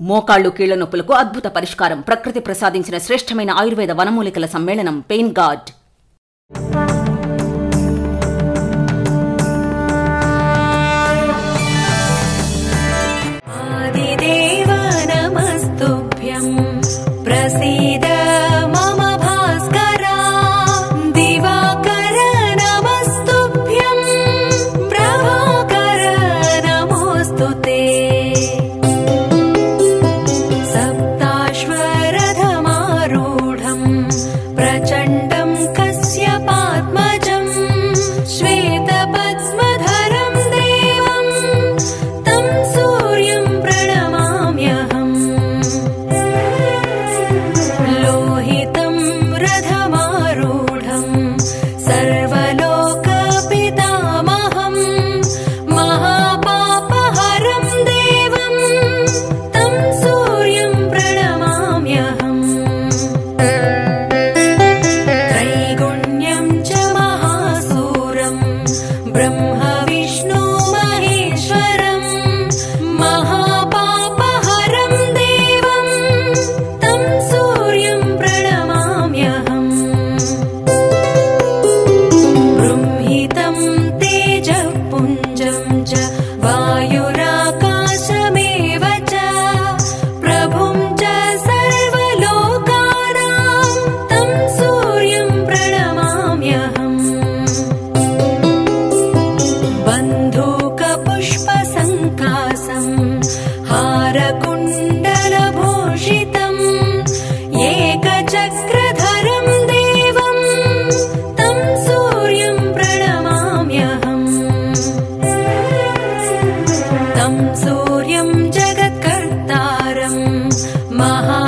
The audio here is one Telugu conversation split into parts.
మోకాళ్ళు కీళ్ళ నొప్పులకు అద్భుత పరిష్కారం. ప్రకృతి ప్రసాదించిన శ్రేష్టమైన ఆయుర్వేద వనమూలికల సమ్మేళనం పెయిన్ గార్డ్. महा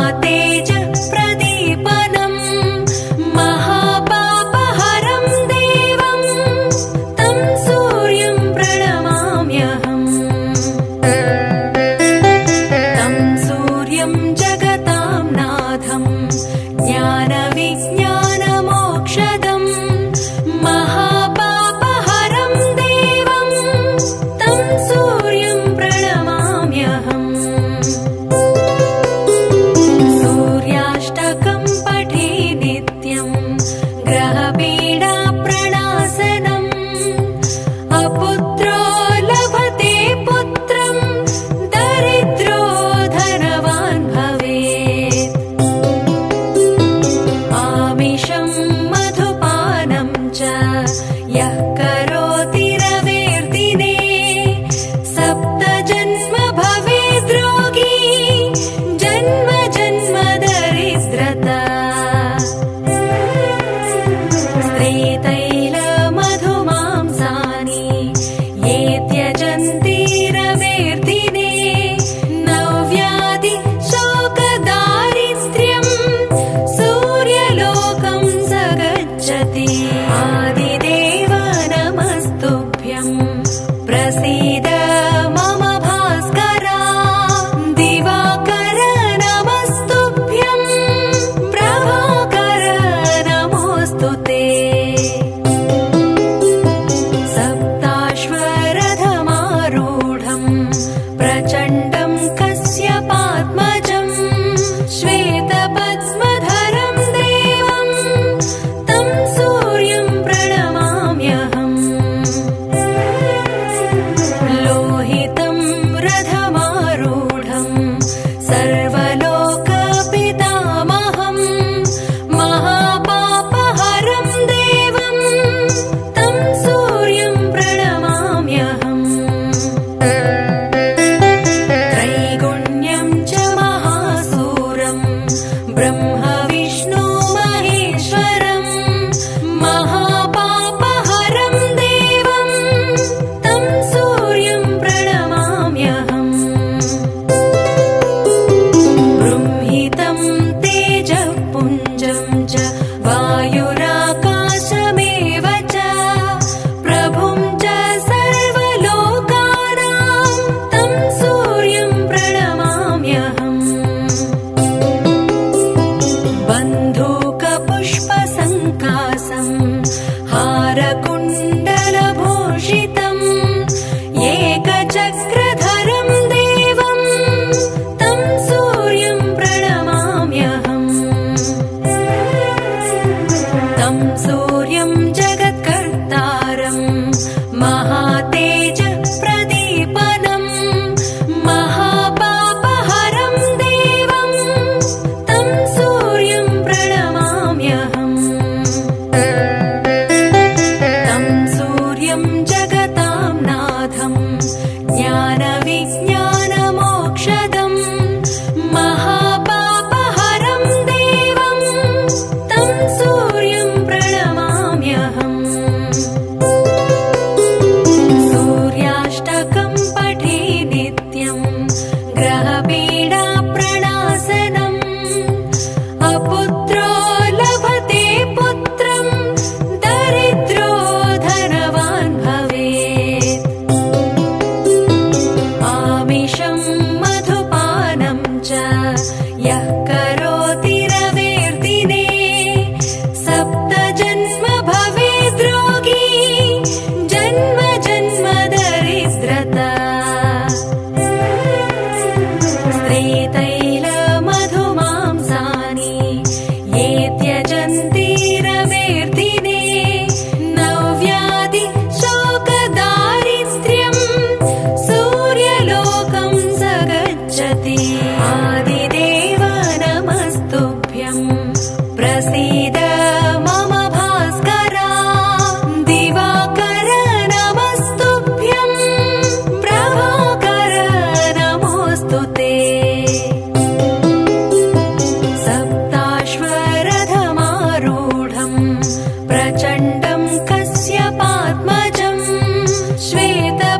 extraño.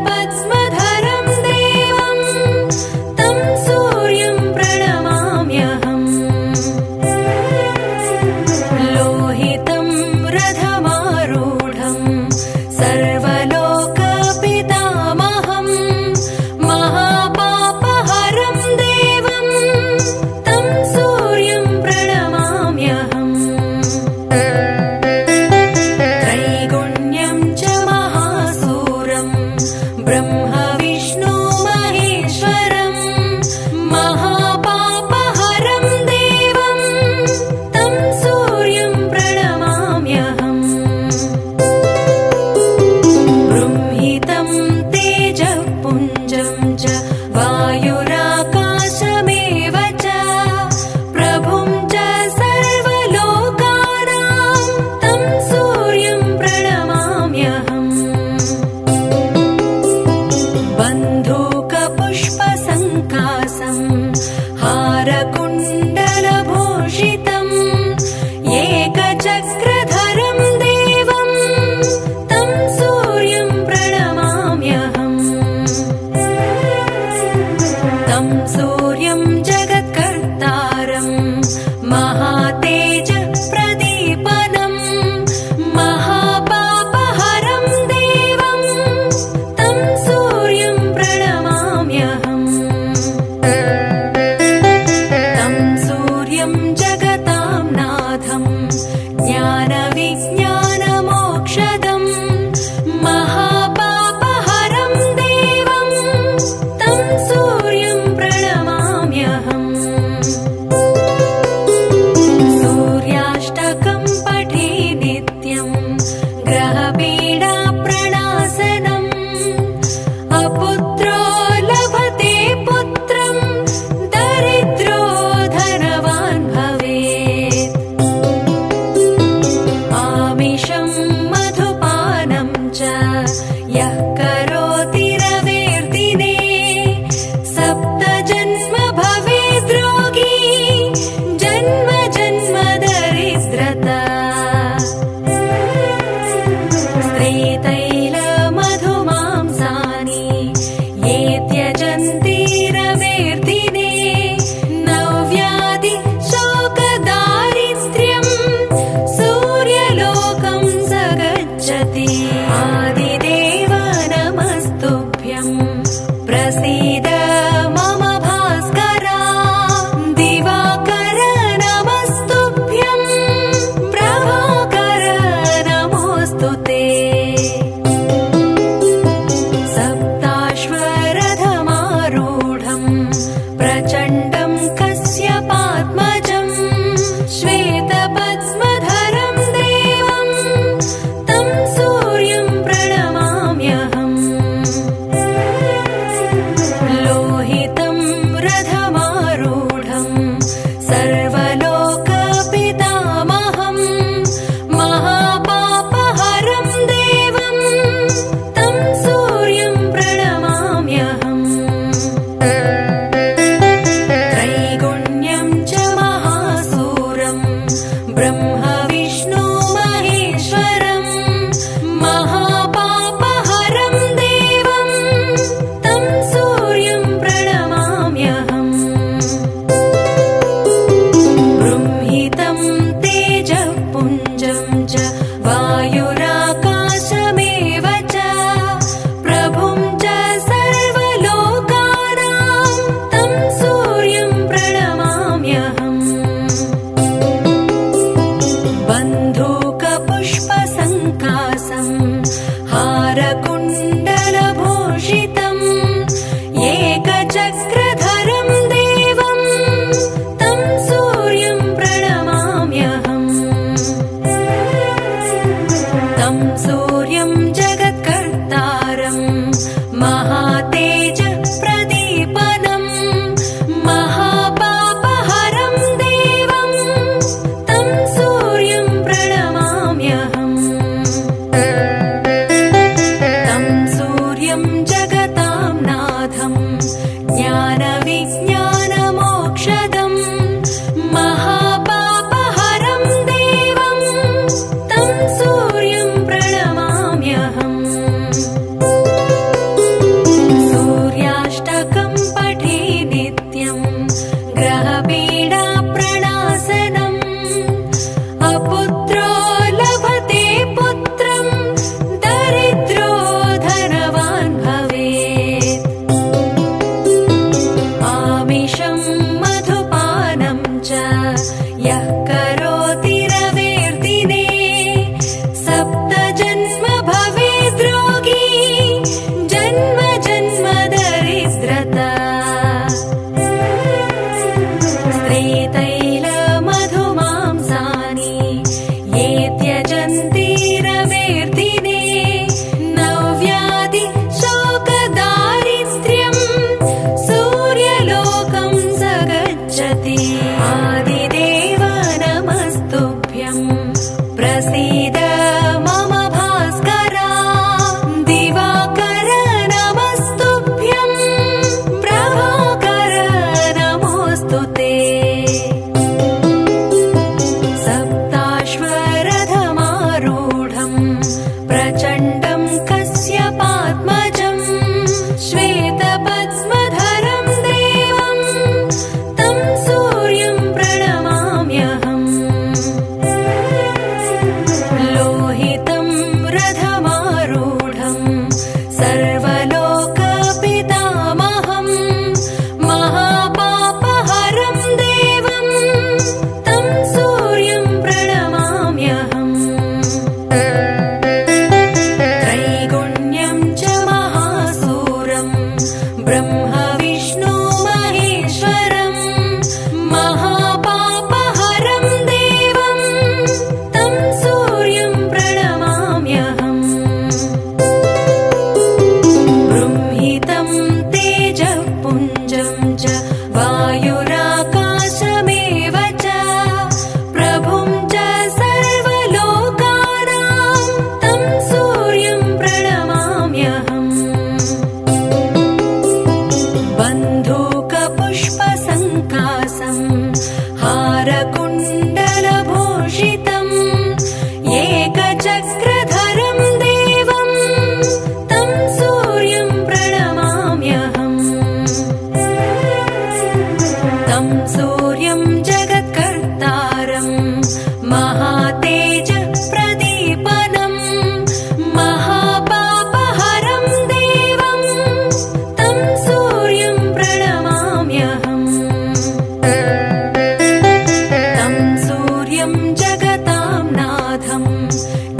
but smile.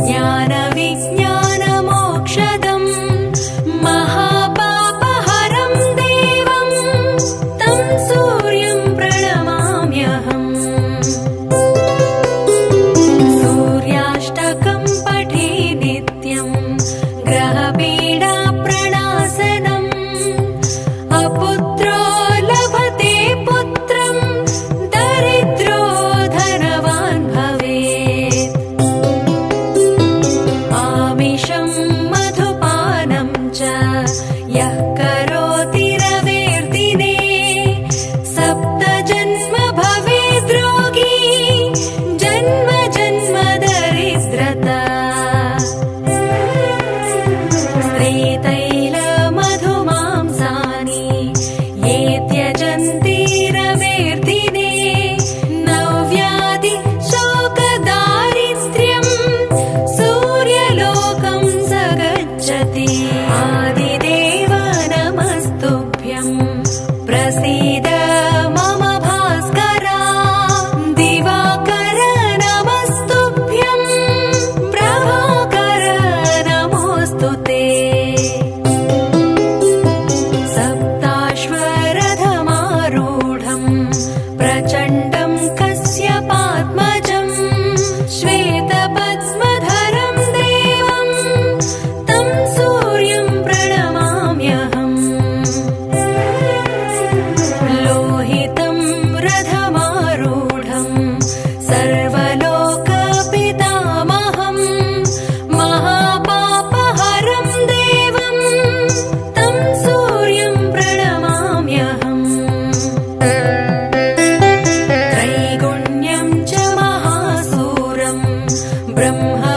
ज्ञानविज्ञान ब्रह्मा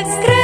extra.